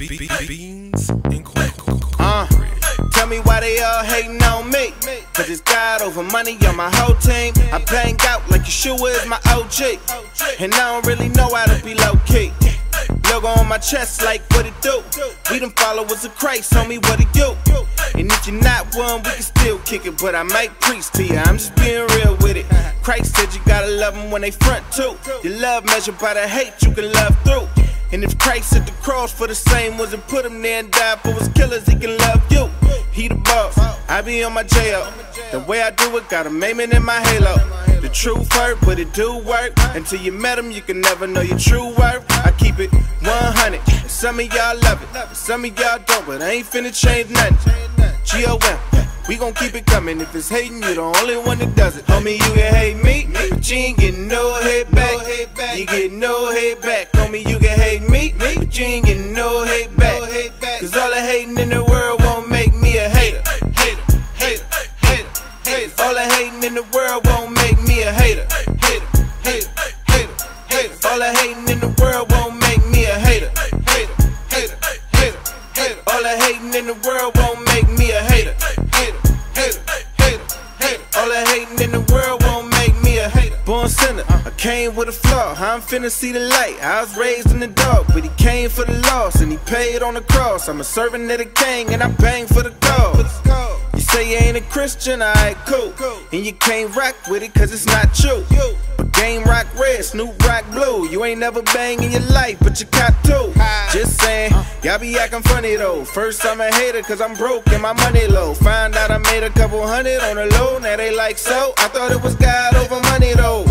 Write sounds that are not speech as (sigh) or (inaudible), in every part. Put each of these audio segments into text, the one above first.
Be- be- beans and corn. Uh, tell me why they all hating on me. Cause it's God over money on my whole team. I bang out like Yeshua is my OG. And I don't really know how to be low key. Logo on my chest, like what it do? We them followers of Christ, tell me what it do. And if you're not one, we can still kick it. But I might preach to you, I'm just being real with it. Christ said you gotta love them when they front too. Your love measured by the hate you can love through. And if Christ at the cross for the same and put him there and died for his killers, he can love you. He the boss, I be on my J.O. The way I do it, got a maiming in my halo. The truth hurt, but it do work. Until you met him, you can never know your true worth. I keep it 100. Some of y'all love it, some of y'all don't, but I ain't finna change nothing. G-O-M. We gon' keep it coming. If it's hating, you're the only one that does it. Homie, you can hate me, but you ain't getting no hate back. You get no hate back. Homie, you can hate me, but you ain't getting no hate back. Cause all the hating in the world won't make me a hater. Hater, hater, hater, hater. All the hating in the world won't make me a hater. Hater, hater, hater, hater. All the hating in the world won't make me a hater. Hater, hater, hater, hater. All the hating in the world won't make me came with a flaw. I'm finna see the light. I was raised in the dark, but he came for the loss and he paid on the cross. I'm a servant of the king and I bang for the cause. You say you ain't a Christian, alright, cool. And you can't rock with it cause it's not true. But game rock red, Snoop rock blue. You ain't never bang in your life, but you caught two. Just saying, y'all be acting funny though. First I'm a hater cause I'm broke and my money low. Find out I made a couple hundred on the low, now they like so. I thought it was God over money though.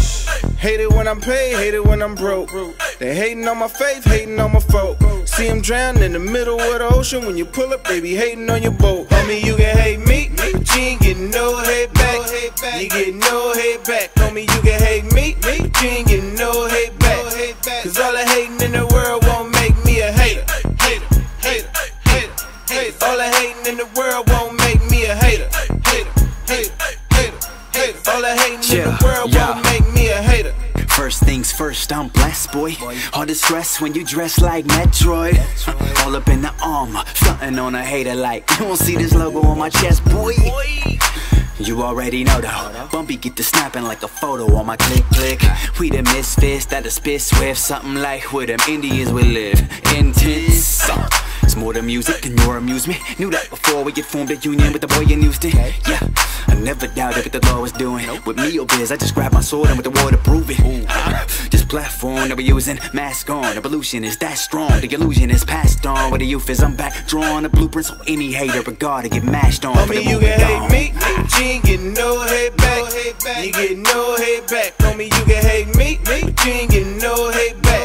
Hate it when I'm paid, hate it when I'm broke. They hating on my faith, hating on my folk. See them drown in the middle of the ocean. When you pull up, they be hating on your boat. Homie, you can hate me, but you ain't getting no hate back. You get no hate back. Homie, you can hate me, but you ain't getting no hate back. Cause all the hating in the world won't make me a hater. Hater, hater, hater, hater. All the hating in the world won't make me a hater. Hater, hater, hater, hater. All the hating in the world won't make me a hater. First things first, I'm blessed, boy. All the stress when you dress like Metroid. All up in the armor, stunting on a hater like you won't see this logo on my chest, boy. You already know though. Bumpy get to snapping like a photo on my click click. We the misfits that the spit swift, something like where them Indians would live. Intense. It's more than music than your amusement. Knew that before we get formed a union with the boy in Houston. Yeah, Never doubted what the law was doing. With me or biz, I just grab my sword and with the war to prove it. (laughs) This platform that we're using, mask on. Evolution is that strong. The illusion is passed on. Where the youth is, I'm back drawing the blueprint so any hater regard to get mashed on. Homie, you can hate on. me, but you ain't getting no hate back. You get no hate back. Homie, you can hate me, but you ain't getting no hate back.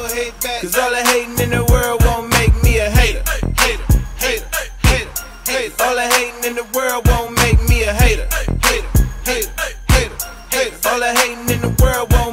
Cause all the hating in the world won't make me a hater. Hater, hater, hater, hater. All the hating in the world won't make me a hater. All the hating in the world